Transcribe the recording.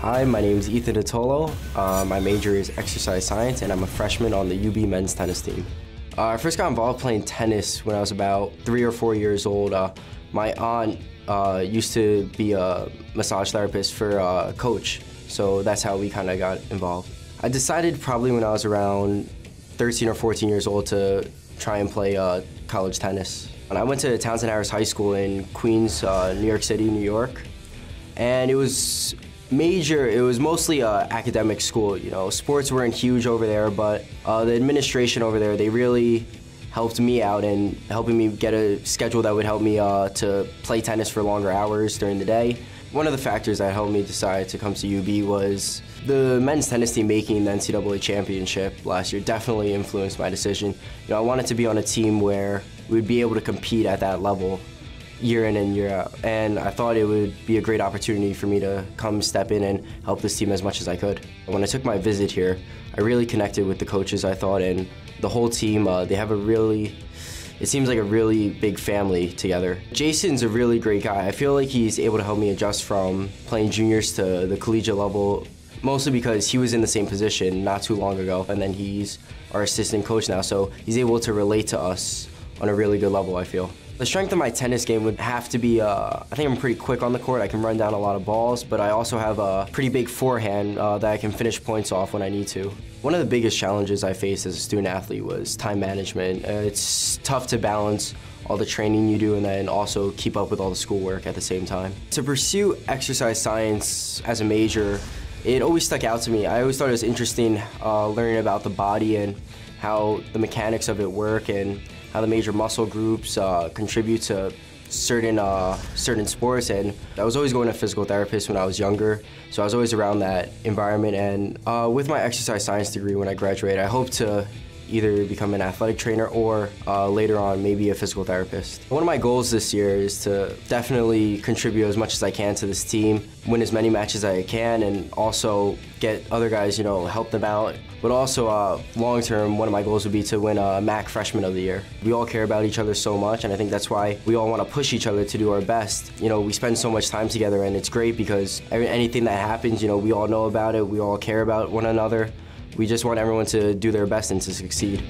Hi, my name is Ethan Nittolo. Uh, my major is exercise science, and I'm a freshman on the UB men's tennis team. Uh, I first got involved playing tennis when I was about three or four years old. Uh, my aunt uh, used to be a massage therapist for a coach, so that's how we kind of got involved. I decided probably when I was around 13 or 14 years old to try and play uh, college tennis. And I went to Townsend Harris High School in Queens, uh, New York City, New York, and it was major. It was mostly a academic school. You know, sports weren't huge over there, but uh, the administration over there they really helped me out in helping me get a schedule that would help me uh, to play tennis for longer hours during the day. One of the factors that helped me decide to come to UB was the men's tennis team making the NCAA championship last year definitely influenced my decision. You know, I wanted to be on a team where we'd be able to compete at that level year in and year out. And I thought it would be a great opportunity for me to come step in and help this team as much as I could. When I took my visit here, I really connected with the coaches, I thought, and the whole team. Uh, they have a really it seems like a really big family together. Jason's a really great guy. I feel like he's able to help me adjust from playing juniors to the collegiate level, mostly because he was in the same position not too long ago, and then he's our assistant coach now, so he's able to relate to us on a really good level, I feel. The strength of my tennis game would have to be, uh, I think I'm pretty quick on the court. I can run down a lot of balls, but I also have a pretty big forehand uh, that I can finish points off when I need to. One of the biggest challenges I faced as a student athlete was time management. Uh, it's tough to balance all the training you do and then also keep up with all the schoolwork at the same time. To pursue exercise science as a major, it always stuck out to me. I always thought it was interesting uh, learning about the body and how the mechanics of it work and how the major muscle groups uh, contribute to certain uh, certain sports. And I was always going to physical therapist when I was younger. So I was always around that environment. And uh, with my exercise science degree when I graduate I hope to either become an athletic trainer or uh, later on maybe a physical therapist. One of my goals this year is to definitely contribute as much as I can to this team, win as many matches as I can, and also get other guys, you know, help them out. But also, uh, long term, one of my goals would be to win a MAC Freshman of the Year. We all care about each other so much, and I think that's why we all want to push each other to do our best. You know, we spend so much time together, and it's great because anything that happens, you know, we all know about it, we all care about one another. We just want everyone to do their best and to succeed.